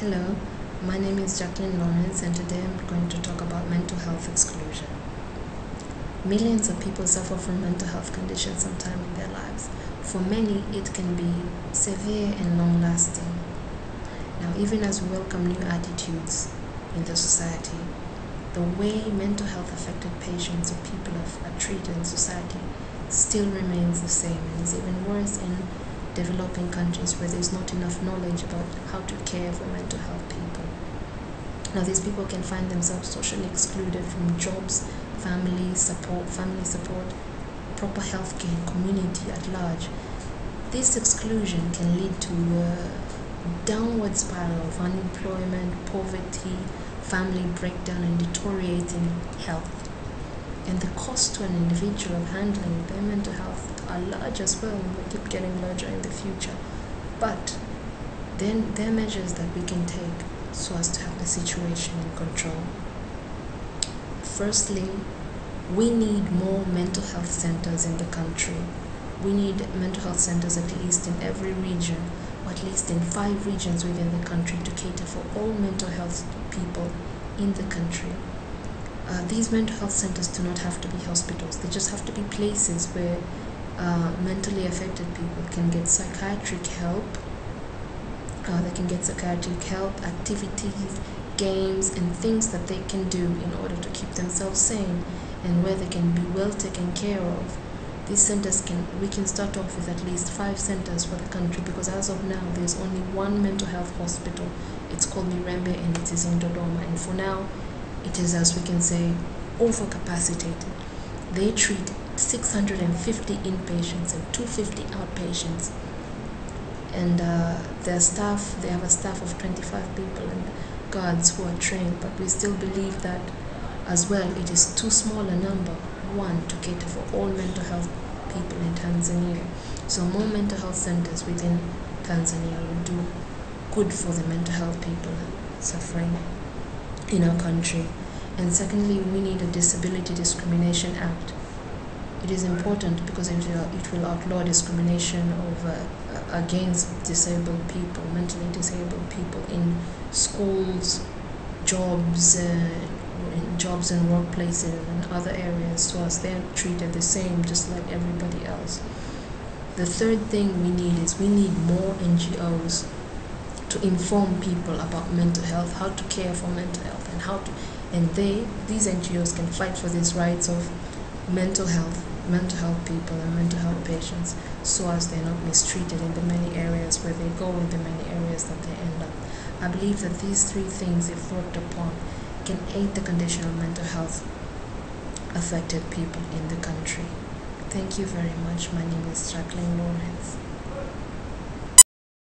Hello, my name is Jacqueline Lawrence, and today I'm going to talk about mental health exclusion. Millions of people suffer from mental health conditions sometime in their lives. For many, it can be severe and long lasting. Now, even as we welcome new attitudes in the society, the way mental health affected patients or people are treated in society still remains the same and is even worse in developing countries where there's not enough knowledge about how to for mental health people. Now, these people can find themselves socially excluded from jobs, family support, family support, proper health care, community at large. This exclusion can lead to a downward spiral of unemployment, poverty, family breakdown, and deteriorating health and the cost to an individual of handling their mental health are large as well and will keep getting larger in the future. But then there are measures that we can take so as to have the situation in control. Firstly, we need more mental health centers in the country. We need mental health centers at least in every region, or at least in five regions within the country to cater for all mental health people in the country. Uh, these mental health centers do not have to be hospitals, they just have to be places where uh, mentally affected people can get psychiatric help. Uh, they can get psychiatric help, activities, games, and things that they can do in order to keep themselves sane and where they can be well taken care of. These centers can, we can start off with at least five centers for the country because as of now, there's only one mental health hospital. It's called Mirembe and it is in Dodoma. And for now, it is, as we can say, overcapacitated. They treat 650 inpatients and 250 outpatients. And uh, their staff, they have a staff of 25 people and guards who are trained, but we still believe that as well it is too small a number, one, to cater for all mental health people in Tanzania. So more mental health centers within Tanzania will do good for the mental health people suffering in our country. And secondly, we need a Disability Discrimination Act. It is important because it will, it will outlaw discrimination over uh, against disabled people, mentally disabled people in schools, jobs, uh, in jobs and workplaces and other areas, so as they're treated the same, just like everybody else. The third thing we need is we need more NGOs to inform people about mental health, how to care for mental health, and how to, and they, these NGOs can fight for these rights of mental health, mental health people and mental health patients, so as they're not mistreated in the many areas where they go, in the many areas that they end up. I believe that these three things, if worked upon, can aid the condition of mental health affected people in the country. Thank you very much. My name is Jacqueline Lawrence.